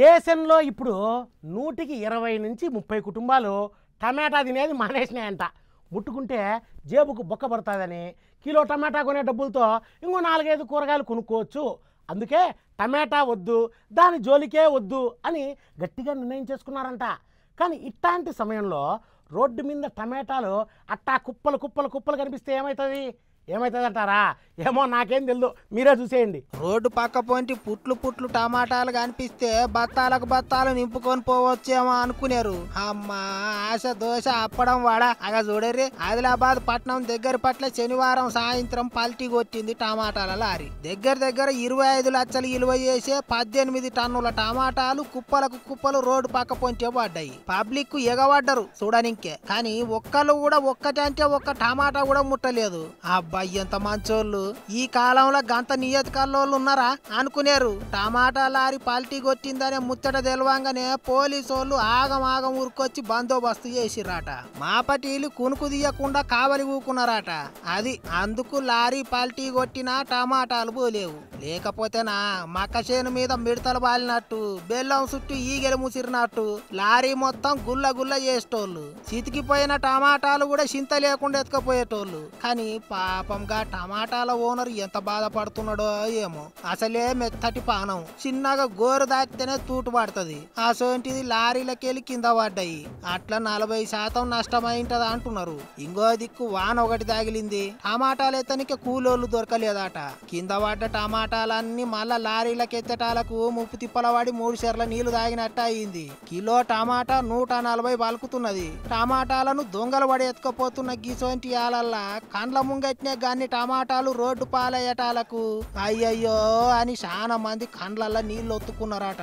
దేశంలో ఇప్పుడు నూటికి ఇరవై నుంచి ముప్పై కుటుంబాలు టమాటా తినేది మానేసినాయంట. ముట్టుకుంటే జేబుకు బొక్క పడుతుందని కిలో టమాటా కొనే డబ్బులతో ఇంకో నాలుగైదు కూరగాయలు కొనుక్కోవచ్చు. అందుకే టమాటా వద్దు దాని జోలికే వద్దు అని గట్టిగా నిర్ణయం చేసుకున్నారంట. కానీ ఇట్లాంటి సమయంలో రోడ్డు మీద టమాటాలు అట్టా కుప్పలు కుప్పలు కుప్పలు కనిపిస్తే ఏమవుతుంది ఏమవుతుంది అంటారా ఏమో నాకేం తెలియదు మీరే చూసేయండి. రోడ్డు పక్క పొంటి పుట్లు పుట్లు టమాటాలు కనిపిస్తే బత్తాలకు బత్తాలు నింపుకొని పోవచ్చేమో అనుకునేరు. అమ్మా ఆశ దోశ అప్పడం వాడ? అగ చూడరి ఆదిలాబాద్ పట్నం దగ్గర పట్ల శనివారం సాయంత్రం పల్టీ కొట్టింది టమాటాల లారీ. దగ్గర దగ్గర ఇరవై ఐదు లక్షలు ఇలువ చేసే పద్దెనిమిది టన్నుల టమాటాలు కుప్పలకు కుప్పలు రోడ్డు పక్క పొంటే పడ్డాయి. పబ్లిక్ ఎగబడ్డరు చూడనికే. కానీ ఒక్కళ్ళు కూడా ఒక్కటంటే ఒక్క టమాటా కూడా ముట్టలేదు. అబ్బాయి ఎంత మంచోళ్ళు. ఈ కాలంలో గంత నియతకాల్లోళ్ళు ఉన్నారా? అనుకునేరు. టమాటా లారీ పల్టీ కొట్టిందనే ముచ్చట తెలవంగానే పోలీసోళ్ళు ఆగం ఆగం ఊరుకొచ్చి బందోబస్తు చేసిరాట మాపటీలు కునుకు తీయకుండా కావలి ఊకున్నారట. అది అందుకు లారీ పల్టీ కొట్టినా టమాటాలు పోలేవు. లేకపోతేనా మక్కచేను మీద మిడతలు బాలినట్టు బెల్లం చుట్టూ ఈగలు ముసిరినట్టు లారీ మొత్తం గుల్ల గుల్ల చేసేటోళ్ళు. చితికిపోయిన టమాటాలు కూడా చింత లేకుండా ఎత్తుకపోయేటోళ్ళు. కానీ పాపంగా టమాటాల ఓనర్ ఎంత బాధపడుతున్నాడో ఏమో. అసలే మెత్తటి పానం. చిన్నగా గోరు దాటితేనే తూటు పడుతుంది. అసోంటిది లారీలకెళ్ళి కింద పడ్డాయి. అట్లా నలభై శాతం నష్టమైంటది అంటున్నారు. ఇంకో దిక్కు వాన ఒకటి తగిలింది. టమాటాలు ఎత్తనికి కూలోళ్ళు దొరకలేదట. కింద పడ్డ టమాటాలన్నీ మళ్ళా లారీలకు ఎత్తటాలకు ముప్పు తిప్పల పడి మూడు చెర్ల నీళ్ళు తాగినట్టు అయింది. కిలో టమాటా నూట నలభై పలుకుతున్నది. టమాటాలను దొంగలు పడి ఎత్తుకపోతున్న గీసోంటి ఆలల్లా కండ్ల ముంగట్నే గాని టమాటాలు రోడ్డు పాలయ్యటాలకు అయ్యయ్యో అని చాలా మంది కండ్లల్లో నీళ్ళు ఒత్తుకున్నారట.